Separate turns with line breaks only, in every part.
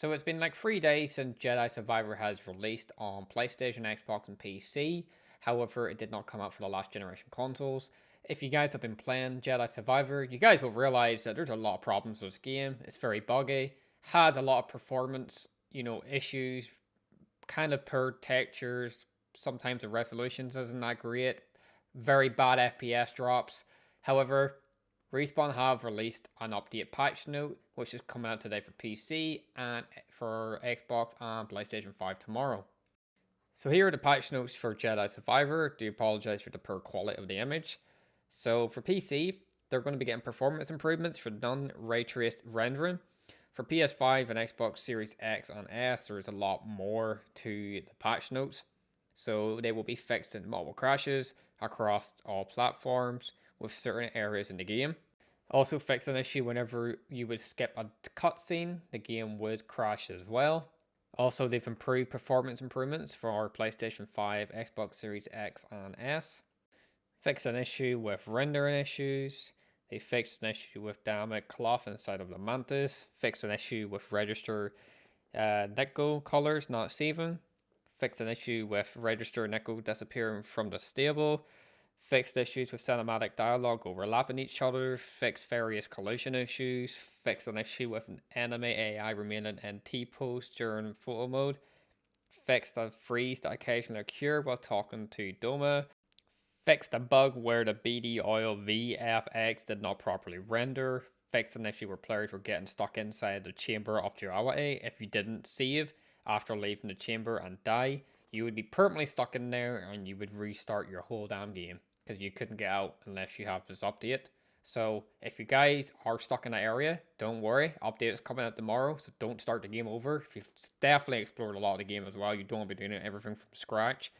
So it's been like three days since Jedi Survivor has released on PlayStation, Xbox, and PC. However, it did not come out for the last generation consoles. If you guys have been playing Jedi Survivor, you guys will realize that there's a lot of problems with this game. It's very buggy, has a lot of performance, you know, issues, kind of poor textures. Sometimes the resolutions isn't that great. Very bad FPS drops. However, Respawn have released an update patch note, which is coming out today for PC and for Xbox and PlayStation 5 tomorrow. So here are the patch notes for Jedi Survivor. Do apologize for the poor quality of the image. So for PC, they're going to be getting performance improvements for non-ray traced rendering. For PS5 and Xbox Series X and S, there's a lot more to the patch notes. So they will be fixing mobile crashes across all platforms with certain areas in the game. Also fixed an issue whenever you would skip a cutscene, the game would crash as well. Also, they've improved performance improvements for PlayStation 5, Xbox Series X and S. Fixed an issue with rendering issues. They fixed an issue with dynamic cloth inside of the mantis. Fixed an issue with register uh, Nekko colors not saving. Fixed an issue with register Nekko disappearing from the stable fixed issues with cinematic dialogue overlapping each other, fixed various collision issues, fixed an issue with an enemy AI remaining in T-pose during photo mode, fixed a freeze that occasionally occurred while talking to Doma, fixed a bug where the BD oil VFX did not properly render, fixed an issue where players were getting stuck inside the chamber of duality if you didn't save after leaving the chamber and die. You would be permanently stuck in there and you would restart your whole damn game because you couldn't get out unless you have this update. So if you guys are stuck in that area, don't worry. Update is coming out tomorrow, so don't start the game over. If you've definitely explored a lot of the game as well, you don't want to be doing everything from scratch.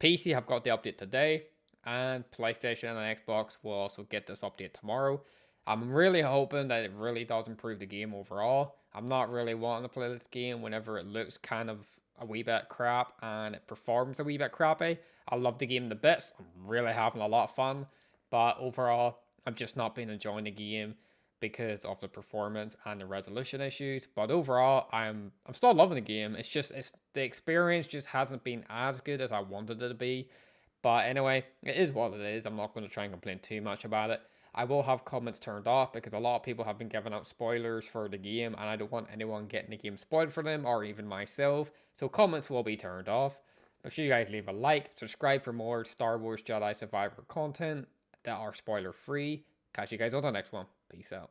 PC have got the update today, and PlayStation and Xbox will also get this update tomorrow. I'm really hoping that it really does improve the game overall. I'm not really wanting to play this game whenever it looks kind of a wee bit crap and it performs a wee bit crappy. I love the game the bits. I'm really having a lot of fun. But overall, I've just not been enjoying the game because of the performance and the resolution issues. But overall, I'm I'm still loving the game. It's just it's the experience just hasn't been as good as I wanted it to be. But anyway, it is what it is. I'm not going to try and complain too much about it. I will have comments turned off because a lot of people have been giving out spoilers for the game and I don't want anyone getting the game spoiled for them or even myself. So comments will be turned off. Make sure you guys leave a like, subscribe for more Star Wars Jedi Survivor content that are spoiler free. Catch you guys on the next one. Peace out.